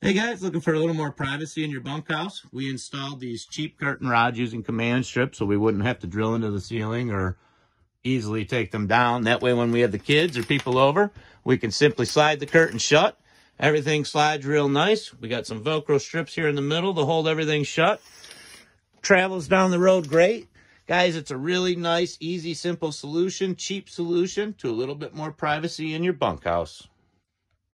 Hey guys, looking for a little more privacy in your bunkhouse? We installed these cheap curtain rods using command strips so we wouldn't have to drill into the ceiling or easily take them down. That way when we have the kids or people over, we can simply slide the curtain shut. Everything slides real nice. We got some Velcro strips here in the middle to hold everything shut. Travels down the road great. Guys, it's a really nice, easy, simple solution, cheap solution to a little bit more privacy in your bunkhouse.